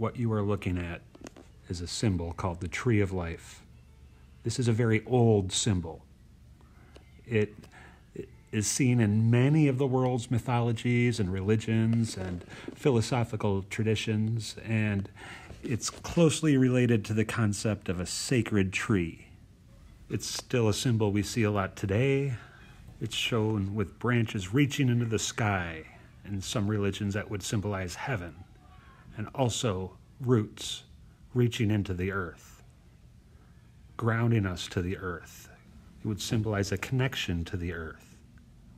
what you are looking at is a symbol called the Tree of Life. This is a very old symbol. It is seen in many of the world's mythologies and religions and philosophical traditions, and it's closely related to the concept of a sacred tree. It's still a symbol we see a lot today. It's shown with branches reaching into the sky. In some religions, that would symbolize heaven, and also roots reaching into the earth, grounding us to the earth. It would symbolize a connection to the earth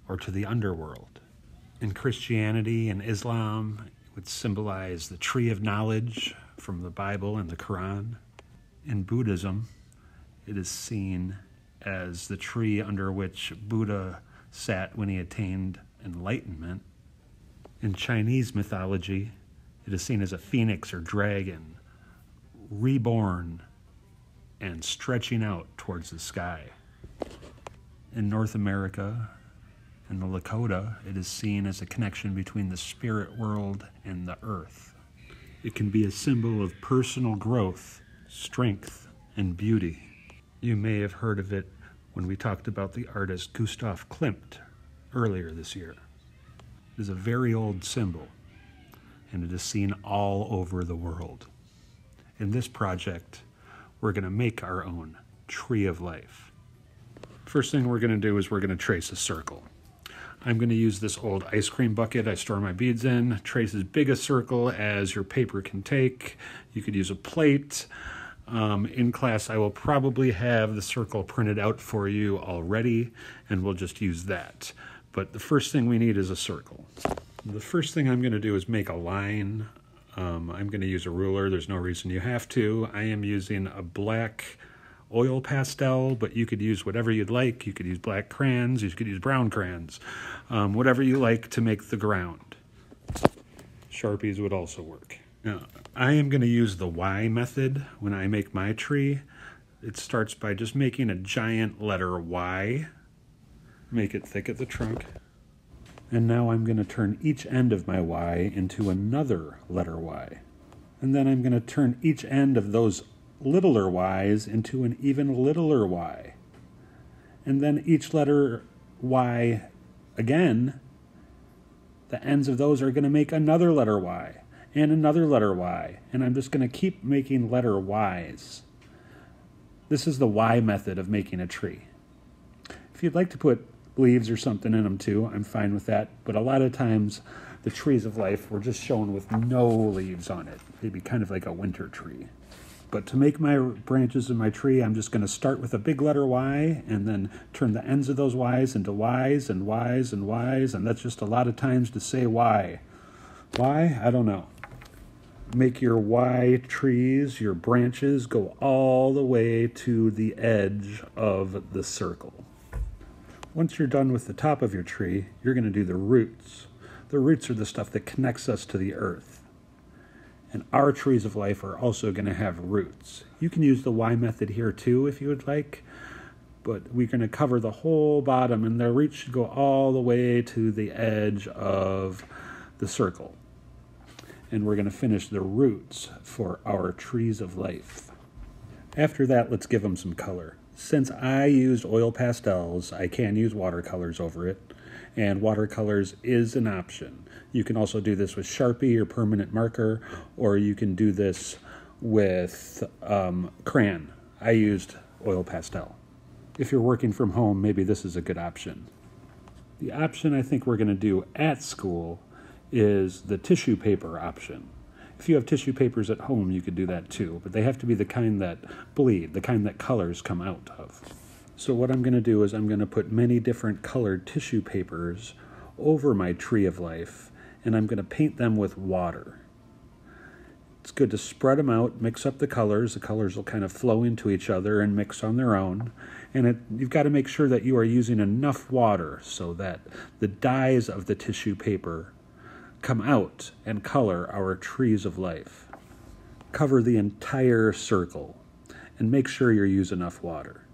or to the underworld. In Christianity and Islam, it would symbolize the tree of knowledge from the Bible and the Quran. In Buddhism, it is seen as the tree under which Buddha sat when he attained enlightenment. In Chinese mythology, it is seen as a phoenix or dragon, reborn and stretching out towards the sky. In North America, in the Lakota, it is seen as a connection between the spirit world and the earth. It can be a symbol of personal growth, strength, and beauty. You may have heard of it when we talked about the artist Gustav Klimt earlier this year. It is a very old symbol, and it is seen all over the world. In this project, we're going to make our own tree of life. First thing we're going to do is we're going to trace a circle. I'm going to use this old ice cream bucket I store my beads in. Trace as big a circle as your paper can take. You could use a plate. Um, in class, I will probably have the circle printed out for you already, and we'll just use that. But the first thing we need is a circle. The first thing I'm going to do is make a line. Um, I'm going to use a ruler. There's no reason you have to. I am using a black oil pastel, but you could use whatever you'd like. You could use black crayons, you could use brown crayons, um, whatever you like to make the ground. Sharpies would also work. Now, I am going to use the Y method when I make my tree. It starts by just making a giant letter Y, make it thick at the trunk. And now I'm going to turn each end of my Y into another letter Y. And then I'm going to turn each end of those littler y's into an even littler y. And then each letter y again, the ends of those are going to make another letter y and another letter y. And I'm just going to keep making letter y's. This is the y method of making a tree. If you'd like to put leaves or something in them too, I'm fine with that. But a lot of times, the trees of life were just shown with no leaves on it. They'd be kind of like a winter tree. But to make my branches in my tree, I'm just going to start with a big letter Y and then turn the ends of those Y's into Y's and Y's and Y's. And that's just a lot of times to say Y. Why? I don't know. Make your Y trees, your branches, go all the way to the edge of the circle. Once you're done with the top of your tree, you're going to do the roots. The roots are the stuff that connects us to the earth. And our trees of life are also going to have roots. You can use the Y method here too if you would like, but we're going to cover the whole bottom and the roots should go all the way to the edge of the circle. And we're going to finish the roots for our trees of life. After that, let's give them some color. Since I used oil pastels, I can use watercolors over it, and watercolors is an option. You can also do this with Sharpie or permanent marker, or you can do this with um, crayon. I used oil pastel. If you're working from home, maybe this is a good option. The option I think we're going to do at school is the tissue paper option. If you have tissue papers at home, you could do that too, but they have to be the kind that bleed, the kind that colors come out of. So what I'm going to do is I'm going to put many different colored tissue papers over my tree of life and I'm going to paint them with water. It's good to spread them out, mix up the colors. The colors will kind of flow into each other and mix on their own. And it, you've got to make sure that you are using enough water so that the dyes of the tissue paper come out and color our trees of life. Cover the entire circle and make sure you use enough water.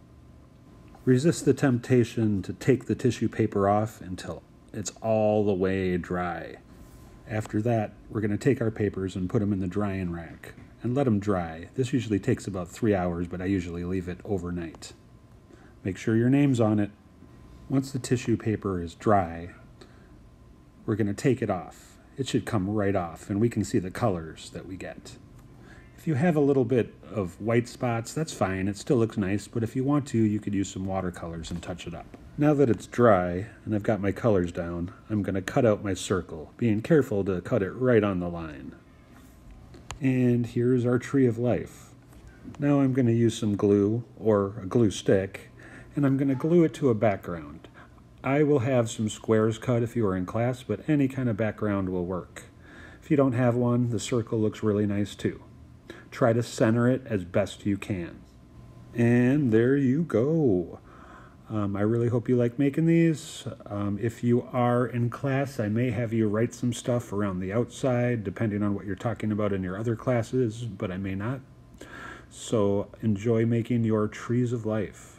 Resist the temptation to take the tissue paper off until it's all the way dry. After that, we're going to take our papers and put them in the drying rack and let them dry. This usually takes about three hours, but I usually leave it overnight. Make sure your name's on it. Once the tissue paper is dry, we're going to take it off. It should come right off, and we can see the colors that we get. If you have a little bit of white spots, that's fine. It still looks nice, but if you want to, you could use some watercolors and touch it up. Now that it's dry and I've got my colors down, I'm going to cut out my circle, being careful to cut it right on the line. And here's our tree of life. Now I'm going to use some glue or a glue stick and I'm going to glue it to a background. I will have some squares cut if you are in class, but any kind of background will work. If you don't have one, the circle looks really nice too. Try to center it as best you can. And there you go. Um, I really hope you like making these. Um, if you are in class, I may have you write some stuff around the outside, depending on what you're talking about in your other classes, but I may not. So enjoy making your trees of life.